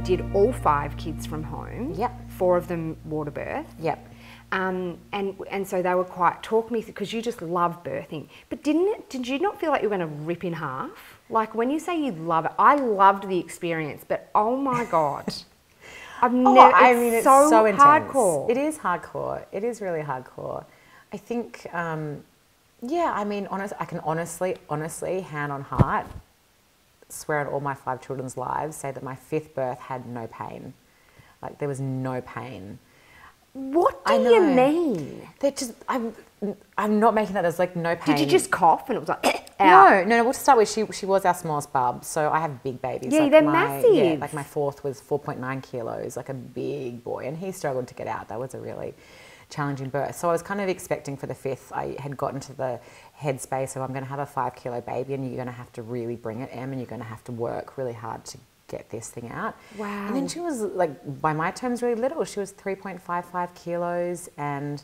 did all five kids from home. Yep. Four of them water birth. Yep. Um, and and so they were quite talk me because you just love birthing. But didn't it? Did you not feel like you were going to rip in half? Like when you say you love it, I loved the experience, but oh my god, I've Oh, never. I it's mean, it's so, so, intense. hardcore. It is hardcore. It is really hardcore. I think, um, yeah. I mean, honest. I can honestly, honestly, hand on heart, swear on all my five children's lives, say that my fifth birth had no pain. Like there was no pain. What do you mean? They're just. I'm. I'm not making that. There's like no pain. Did you just cough and it was like? No, no, no. We'll start with she. She was our smallest bub, so I have big babies. Yeah, like they're my, Yeah, like my fourth was 4.9 kilos, like a big boy, and he struggled to get out. That was a really challenging birth. So I was kind of expecting for the fifth. I had gotten to the headspace of I'm going to have a five kilo baby, and you're going to have to really bring it, Em, and you're going to have to work really hard to get this thing out. Wow. And then she was like, by my terms, really little. She was 3.55 kilos, and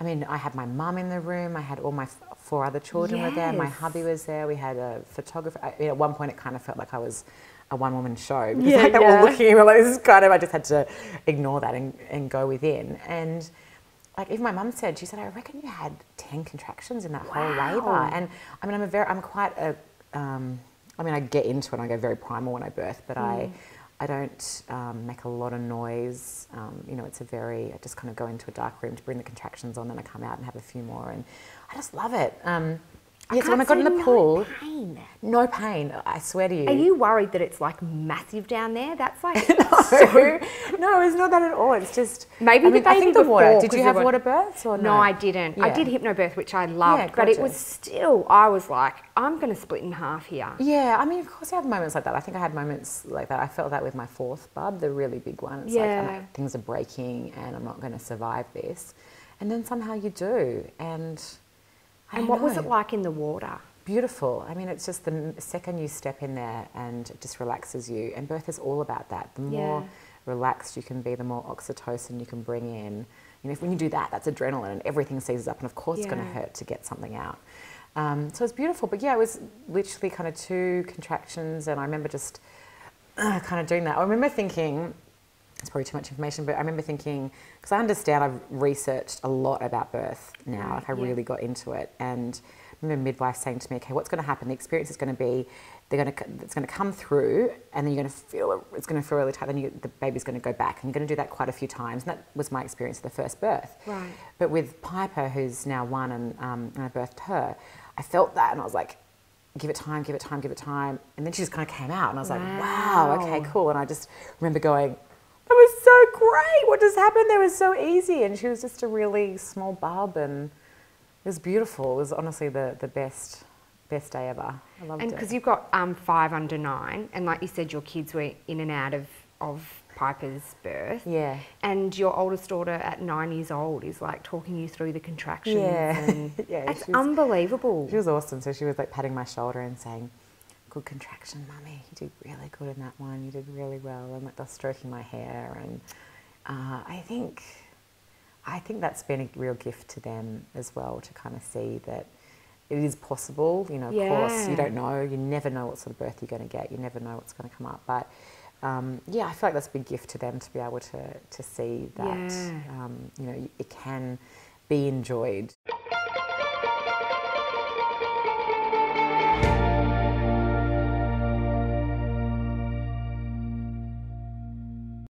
I mean, I had my mum in the room. I had all my four other children were there. My hubby was there. We had a photographer. I, at one point, it kind of felt like I was a one-woman show because Yeah, like, they yeah. were looking at me like this is kind of. I just had to ignore that and, and go within. And like even my mum said, she said, I reckon you had ten contractions in that whole labour. And I mean, I'm a very, I'm quite a. Um, I mean, I get into it. I go very primal when I birth, but I. I don't um, make a lot of noise. Um, you know, it's a very, I just kind of go into a dark room to bring the contractions on, then I come out and have a few more. And I just love it. Um, yeah, so when I got in the pool. No pain, I swear to you. Are you worried that it's like massive down there? That's like no, no, it's not that at all. It's just Maybe I the mean, I baby think the water. before, Did 'cause you you have water births or no? No, I didn't. I Yeah. did hypnobirth, which I loved, Yeah, but it was still, I was like, I'm going to split in half here. Yeah, I mean, of course, I have moments like that. I think I had moments like that. I felt that with my fourth bub, the really big one. It's like Yeah. I'm- things are breaking and I'm not going to survive this. And then somehow you do. And And what was it like in the water? Beautiful. I mean, it's just the second you step in there and it just relaxes you. And birth is all about that. The more Yeah. relaxed you can be, the more oxytocin you can bring in. You know, if when you do that, that's adrenaline and everything seizes up. And of course, it's going to hurt to get something out. Um, so it's beautiful. But yeah, it was literally kind of two contractions. And I remember just uh, kind of doing that. I remember thinking, it's probably too much information, but I remember thinking, because I understand I've researched a lot about birth now, Right, like I yeah. really got into it. And remember midwife saying to me, okay, what's going to happen? The experience is going to be, they're going to, it's going to come through and then you're going to feel, it's going to feel really tight, then you, the baby's going to go back. And you're going to do that quite a few times. And that was my experience of the first birth. Right. But with Piper, who's now one and, um, and I birthed her, I felt that and I was like, give it time, give it time, give it time. And then she just kind of came out and I was like, wow, okay, cool. And I just remember going, that was so great. What just happened there was so easy. And she was just a really small bub and it was beautiful. It was honestly the, the best, best day ever. I loved And it. because you've got um, five under nine, and like you said, your kids were in and out of, of Piper's birth. Yeah. And your oldest daughter at nine years old is like talking you through the contractions. Yeah. And Yeah, it's she was- unbelievable. She was awesome. So she was like patting my shoulder and saying, "Good contraction, mummy. You did really good in that one. You did really well." And like they're stroking my hair, and uh, I think, I think that's been a real gift to them as well to kind of see that it is possible. You know, of course, you don't know. You never know what sort of birth you're going to get. You never know what's going to come up, but. Um, yeah, I feel like that's a big gift to them to be able to, to see that Yeah. um, you know it can be enjoyed.